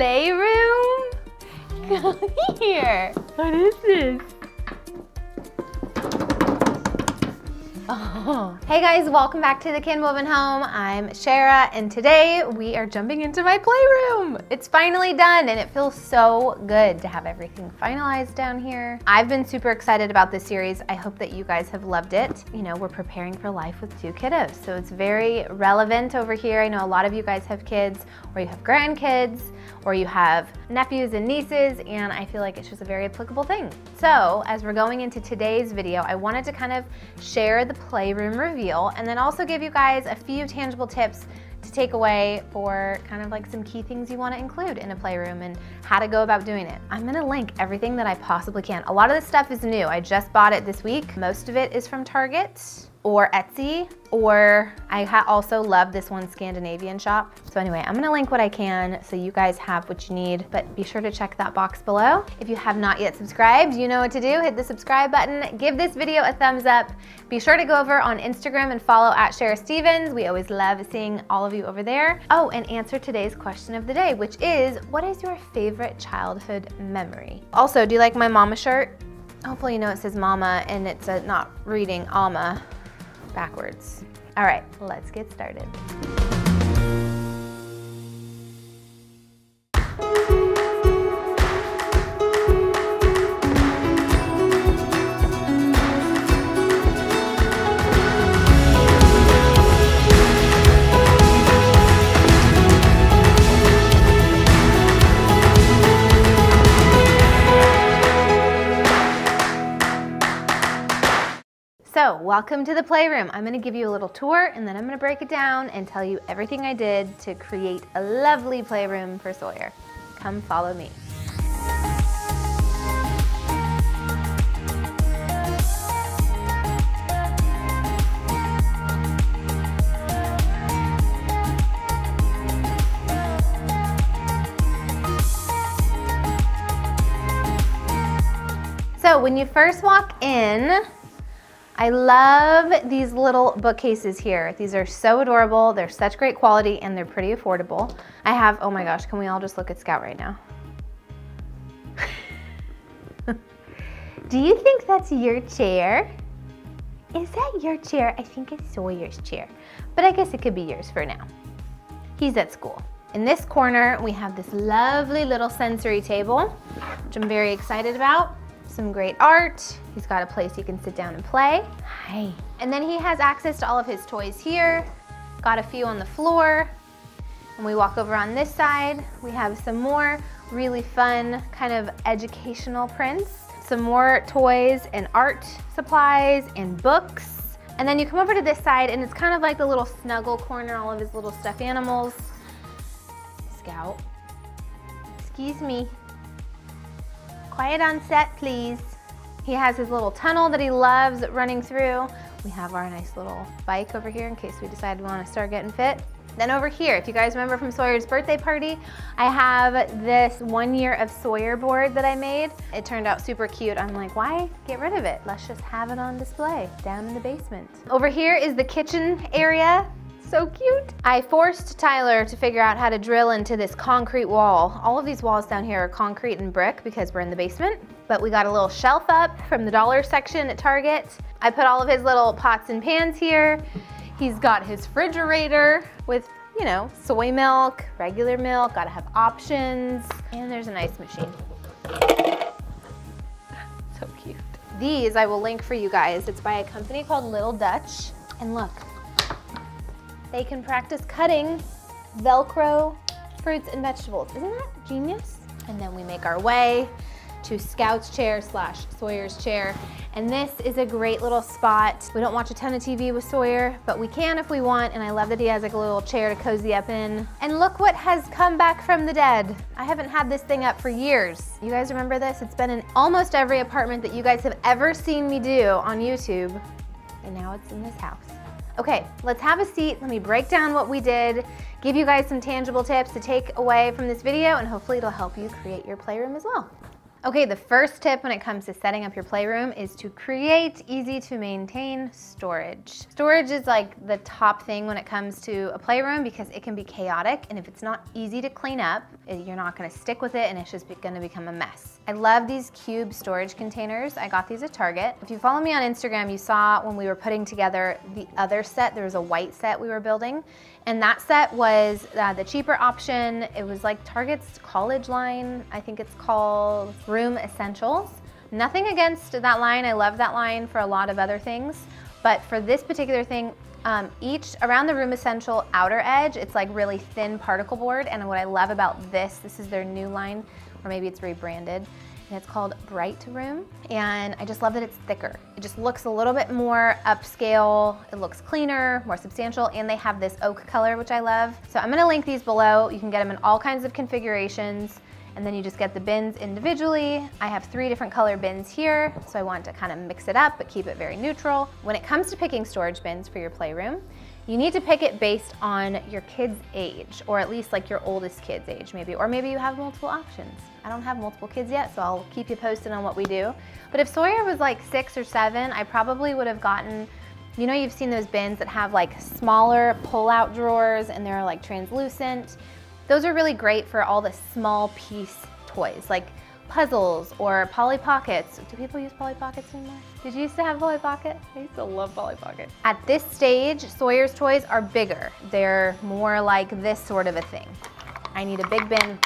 playroom? Come here. What is this? Hey guys, welcome back to the Kinwoven Home. I'm Sharrah and today we are jumping into my playroom. It's finally done and it feels so good to have everything finalized down here. I've been super excited about this series. I hope that you guys have loved it. You know, we're preparing for life with two kiddos, so it's very relevant over here. I know a lot of you guys have kids or you have grandkids or you have nephews and nieces and I feel like it's just a very applicable thing. So as we're going into today's video, I wanted to kind of share the playroom reveal and then also give you guys a few tangible tips to take away for kind of like some key things you want to include in a playroom and how to go about doing it. I'm going to link everything that I possibly can. A lot of this stuff is new. I just bought it this week. Most of it is from Target or Etsy, or I also love this one Scandinavian shop. So anyway, I'm gonna link what I can so you guys have what you need, but be sure to check that box below. If you have not yet subscribed, you know what to do. Hit the subscribe button, give this video a thumbs up. Be sure to go over on Instagram and follow at Sharrah Stevens. We always love seeing all of you over there. Oh, and answer today's question of the day, which is, what is your favorite childhood memory? Also, do you like my mama shirt? Hopefully you know it says mama and it's a, not reading Alma backwards. All right, let's get started. Welcome to the playroom. I'm gonna give you a little tour and then I'm gonna break it down and tell you everything I did to create a lovely playroom for Sawyer. Come follow me. So when you first walk in, I love these little bookcases here. These are so adorable. They're such great quality and they're pretty affordable. I have, oh my gosh, can we all just look at Scout right now? Do you think that's your chair? Is that your chair? I think it's Sawyer's chair, but I guess it could be yours for now. He's at school. In this corner, we have this lovely little sensory table, which I'm very excited about some great art. He's got a place you can sit down and play. Hi. And then he has access to all of his toys here. Got a few on the floor. And we walk over on this side. We have some more really fun kind of educational prints. Some more toys and art supplies and books. And then you come over to this side and it's kind of like the little snuggle corner, all of his little stuffed animals. Scout. Excuse me. Quiet on set, please. He has his little tunnel that he loves running through. We have our nice little bike over here in case we decide we want to start getting fit. Then over here, if you guys remember from Sawyer's birthday party, I have this one year of Sawyer board that I made. It turned out super cute. I'm like, why get rid of it? Let's just have it on display down in the basement. Over here is the kitchen area so cute. I forced Tyler to figure out how to drill into this concrete wall. All of these walls down here are concrete and brick because we're in the basement, but we got a little shelf up from the dollar section at Target. I put all of his little pots and pans here. He's got his refrigerator with, you know, soy milk, regular milk, gotta have options, and there's an ice machine. So cute. These I will link for you guys. It's by a company called Little Dutch. And look, they can practice cutting Velcro fruits and vegetables. Isn't that genius? And then we make our way to Scout's chair slash Sawyer's chair. And this is a great little spot. We don't watch a ton of TV with Sawyer, but we can if we want. And I love that he has like a little chair to cozy up in. And look what has come back from the dead. I haven't had this thing up for years. You guys remember this? It's been in almost every apartment that you guys have ever seen me do on YouTube. And now it's in this house. Okay, let's have a seat. Let me break down what we did, give you guys some tangible tips to take away from this video, and hopefully it'll help you create your playroom as well. Okay, the first tip when it comes to setting up your playroom is to create easy to maintain storage. Storage is like the top thing when it comes to a playroom because it can be chaotic and if it's not easy to clean up, eh, you're not gonna stick with it and it's just gonna become a mess. I love these cube storage containers. I got these at Target. If you follow me on Instagram, you saw when we were putting together the other set, there was a white set we were building and that set was uh, the cheaper option. It was like Target's college line, I think it's called Room Essentials. Nothing against that line, I love that line for a lot of other things, but for this particular thing, um, each around the Room Essential outer edge, it's like really thin particle board. And what I love about this, this is their new line, or maybe it's rebranded, and it's called Brightroom. And I just love that it's thicker. It just looks a little bit more upscale. It looks cleaner, more substantial, and they have this oak color, which I love. So I'm gonna link these below. You can get them in all kinds of configurations and then you just get the bins individually. I have three different color bins here, so I want to kind of mix it up but keep it very neutral. When it comes to picking storage bins for your playroom, you need to pick it based on your kid's age, or at least like your oldest kid's age maybe, or maybe you have multiple options. I don't have multiple kids yet, so I'll keep you posted on what we do. But if Sawyer was like six or seven, I probably would have gotten, you know you've seen those bins that have like smaller pull-out drawers and they're like translucent. Those are really great for all the small piece toys, like puzzles or Polly Pockets. Do people use Polly Pockets anymore? Did you used to have Polly Pocket? I used to love Polly Pocket. At this stage, Sawyer's toys are bigger. They're more like this sort of a thing. I need a big bin,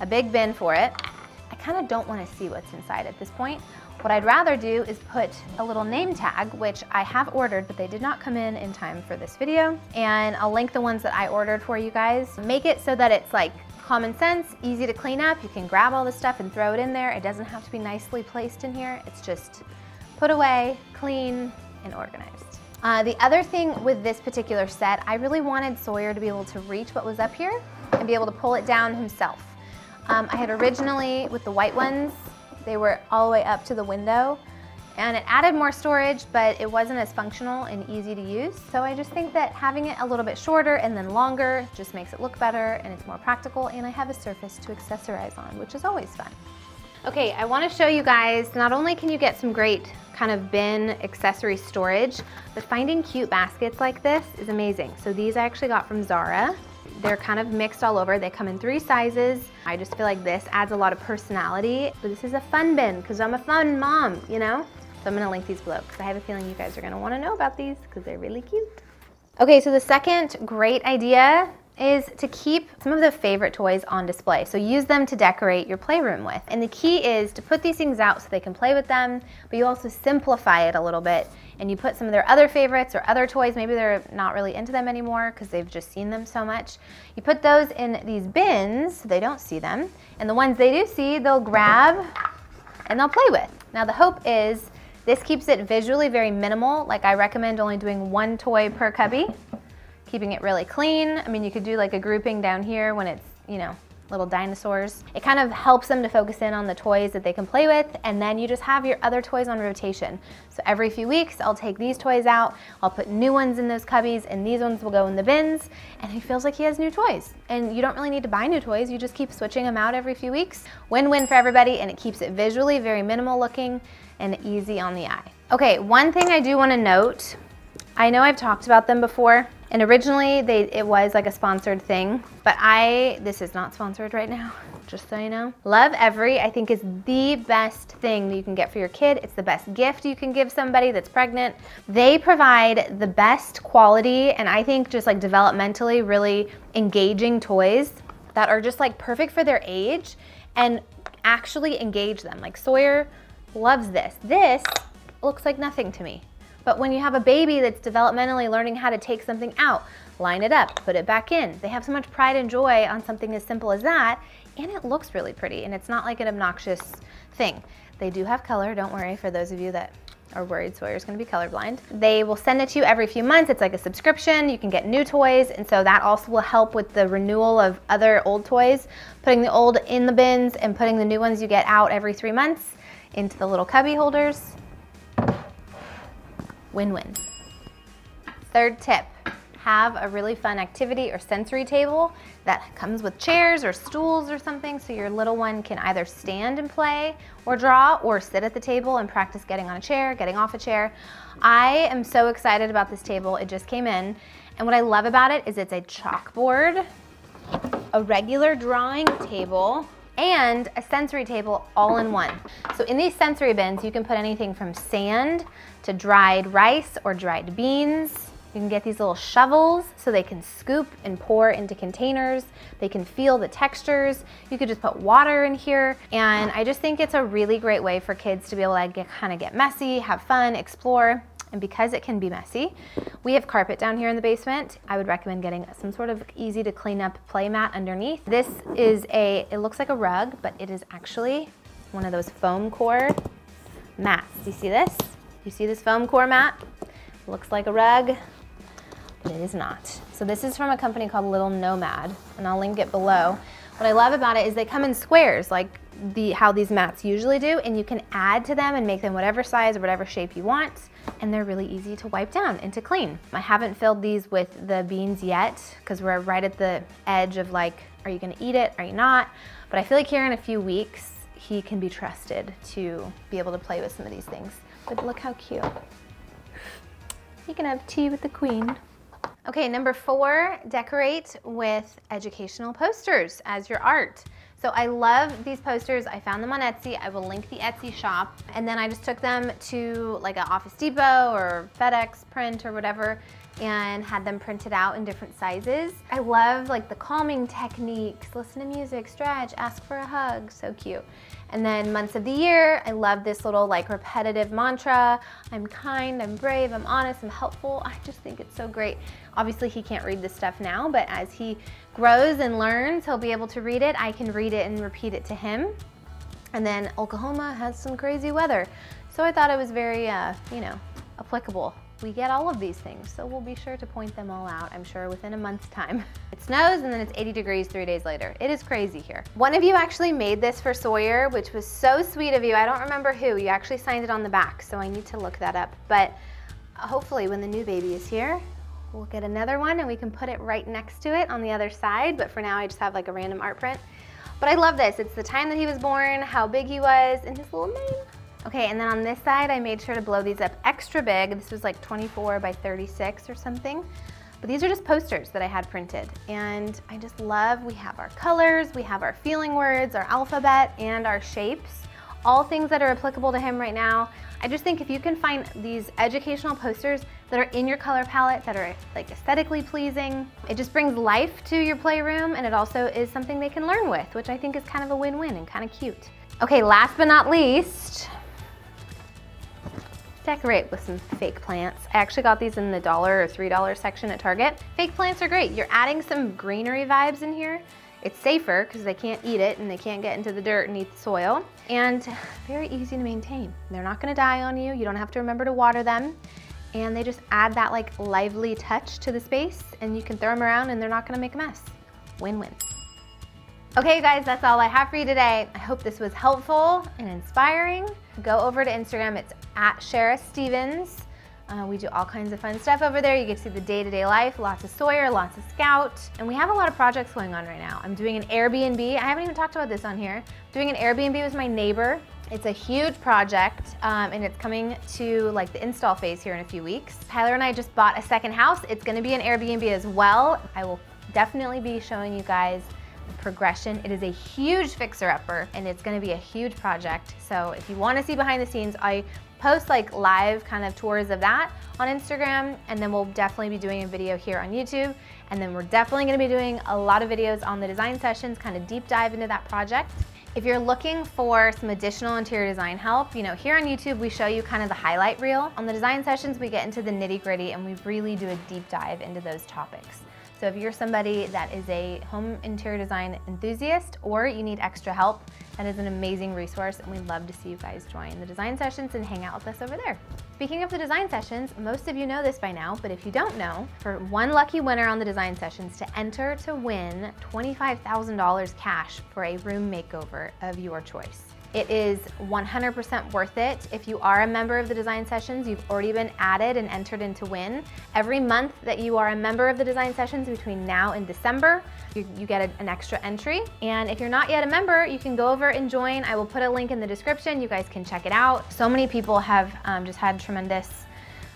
a big bin for it. I kind of don't want to see what's inside at this point. What I'd rather do is put a little name tag, which I have ordered, but they did not come in in time for this video. And I'll link the ones that I ordered for you guys. Make it so that it's like common sense, easy to clean up. You can grab all the stuff and throw it in there. It doesn't have to be nicely placed in here. It's just put away, clean, and organized. Uh, the other thing with this particular set, I really wanted Sawyer to be able to reach what was up here and be able to pull it down himself. Um, I had originally, with the white ones, they were all the way up to the window and it added more storage, but it wasn't as functional and easy to use. So I just think that having it a little bit shorter and then longer just makes it look better and it's more practical and I have a surface to accessorize on, which is always fun. Okay, I wanna show you guys, not only can you get some great kind of bin accessory storage, but finding cute baskets like this is amazing. So these I actually got from Zara. They're kind of mixed all over. They come in three sizes. I just feel like this adds a lot of personality. But this is a fun bin because I'm a fun mom, you know? So I'm gonna link these below because I have a feeling you guys are gonna wanna know about these because they're really cute. Okay, so the second great idea is to keep some of the favorite toys on display. So use them to decorate your playroom with. And the key is to put these things out so they can play with them, but you also simplify it a little bit and you put some of their other favorites or other toys, maybe they're not really into them anymore because they've just seen them so much. You put those in these bins so they don't see them. And the ones they do see, they'll grab and they'll play with. Now the hope is this keeps it visually very minimal. Like I recommend only doing one toy per cubby, keeping it really clean. I mean, you could do like a grouping down here when it's, you know, little dinosaurs. It kind of helps them to focus in on the toys that they can play with and then you just have your other toys on rotation. So every few weeks I'll take these toys out, I'll put new ones in those cubbies and these ones will go in the bins and he feels like he has new toys. And you don't really need to buy new toys, you just keep switching them out every few weeks. Win-win for everybody and it keeps it visually very minimal looking and easy on the eye. Okay, one thing I do wanna note, I know I've talked about them before, and originally they, it was like a sponsored thing, but I, this is not sponsored right now, just so you know. Lovevery, I think is the best thing that you can get for your kid. It's the best gift you can give somebody that's pregnant. They provide the best quality and I think just like developmentally really engaging toys that are just like perfect for their age and actually engage them. Like Sawyer loves this. This looks like nothing to me. But when you have a baby that's developmentally learning how to take something out, line it up, put it back in, they have so much pride and joy on something as simple as that, and it looks really pretty, and it's not like an obnoxious thing. They do have color, don't worry, for those of you that are worried Sawyer's gonna be colorblind. They will send it to you every few months. It's like a subscription. You can get new toys, and so that also will help with the renewal of other old toys, putting the old in the bins and putting the new ones you get out every three months into the little cubby holders. Win-win. Third tip, have a really fun activity or sensory table that comes with chairs or stools or something so your little one can either stand and play or draw or sit at the table and practice getting on a chair, getting off a chair. I am so excited about this table. It just came in. And what I love about it is it's a chalkboard, a regular drawing table, and a sensory table all in one. So in these sensory bins, you can put anything from sand to dried rice or dried beans. You can get these little shovels so they can scoop and pour into containers. They can feel the textures. You could just put water in here. And I just think it's a really great way for kids to be able to kind of get messy, have fun, explore. And because it can be messy, we have carpet down here in the basement. I would recommend getting some sort of easy to clean up play mat underneath. This is a, it looks like a rug, but it is actually one of those foam core mats. Do you see this? You see this foam core mat? Looks like a rug, but it is not. So this is from a company called Little Nomad, and I'll link it below. What I love about it is they come in squares, like the how these mats usually do, and you can add to them and make them whatever size or whatever shape you want and they're really easy to wipe down and to clean. I haven't filled these with the beans yet because we're right at the edge of like, are you gonna eat it, are you not? But I feel like here in a few weeks, he can be trusted to be able to play with some of these things. But look how cute. You can have tea with the queen. Okay, number four, decorate with educational posters as your art. So I love these posters. I found them on Etsy. I will link the Etsy shop. And then I just took them to like an Office Depot or FedEx print or whatever and had them printed out in different sizes. I love like the calming techniques, listen to music, stretch, ask for a hug, so cute. And then months of the year, I love this little like repetitive mantra. I'm kind, I'm brave, I'm honest, I'm helpful. I just think it's so great. Obviously he can't read this stuff now, but as he grows and learns, he'll be able to read it. I can read it and repeat it to him. And then Oklahoma has some crazy weather. So I thought it was very, uh, you know, applicable we get all of these things, so we'll be sure to point them all out, I'm sure, within a month's time. It snows and then it's 80 degrees three days later. It is crazy here. One of you actually made this for Sawyer, which was so sweet of you. I don't remember who. You actually signed it on the back, so I need to look that up. But hopefully when the new baby is here, we'll get another one and we can put it right next to it on the other side. But for now, I just have like a random art print. But I love this. It's the time that he was born, how big he was, and his little name. Okay, and then on this side, I made sure to blow these up extra big. This was like 24 by 36 or something. But these are just posters that I had printed. And I just love, we have our colors, we have our feeling words, our alphabet, and our shapes. All things that are applicable to him right now. I just think if you can find these educational posters that are in your color palette, that are like aesthetically pleasing, it just brings life to your playroom and it also is something they can learn with, which I think is kind of a win-win and kind of cute. Okay, last but not least, decorate with some fake plants. I actually got these in the dollar or $3 section at Target. Fake plants are great. You're adding some greenery vibes in here. It's safer because they can't eat it and they can't get into the dirt and eat the soil. And very easy to maintain. They're not gonna die on you. You don't have to remember to water them. And they just add that like lively touch to the space and you can throw them around and they're not gonna make a mess. Win-win. Okay guys, that's all I have for you today. I hope this was helpful and inspiring. Go over to Instagram, it's at Sharrah Stevens. Uh, we do all kinds of fun stuff over there. You get to see the day-to-day -day life, lots of Sawyer, lots of Scout, and we have a lot of projects going on right now. I'm doing an Airbnb. I haven't even talked about this on here. I'm doing an Airbnb with my neighbor. It's a huge project, um, and it's coming to like the install phase here in a few weeks. Tyler and I just bought a second house. It's gonna be an Airbnb as well. I will definitely be showing you guys the progression. It is a huge fixer-upper and it's gonna be a huge project. So if you wanna see behind the scenes, I post like live kind of tours of that on Instagram and then we'll definitely be doing a video here on YouTube and then we're definitely gonna be doing a lot of videos on the design sessions, kind of deep dive into that project. If you're looking for some additional interior design help, you know, here on YouTube, we show you kind of the highlight reel. On the design sessions, we get into the nitty gritty and we really do a deep dive into those topics. So if you're somebody that is a home interior design enthusiast or you need extra help, that is an amazing resource and we'd love to see you guys join the design sessions and hang out with us over there. Speaking of the design sessions, most of you know this by now, but if you don't know, for one lucky winner on the design sessions to enter to win $25,000 cash for a room makeover of your choice. It is 100% worth it. If you are a member of the design sessions, you've already been added and entered into win. Every month that you are a member of the design sessions between now and December, you, you get a, an extra entry. And if you're not yet a member, you can go over and join. I will put a link in the description. You guys can check it out. So many people have um, just had tremendous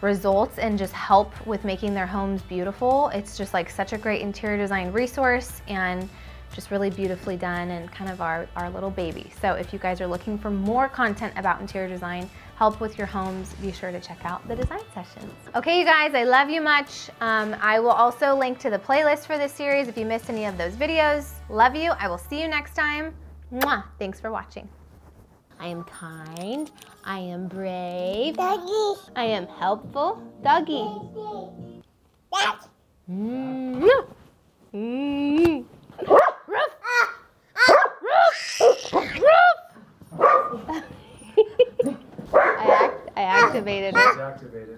results and just help with making their homes beautiful. It's just like such a great interior design resource and just really beautifully done and kind of our, our little baby. So if you guys are looking for more content about interior design, help with your homes, be sure to check out the design sessions. Okay, you guys, I love you much. Um, I will also link to the playlist for this series if you missed any of those videos. Love you. I will see you next time. Mwah. Thanks for watching. I am kind. I am brave. Doggy. I am helpful. Doggy. Dog. Mm. I activated it.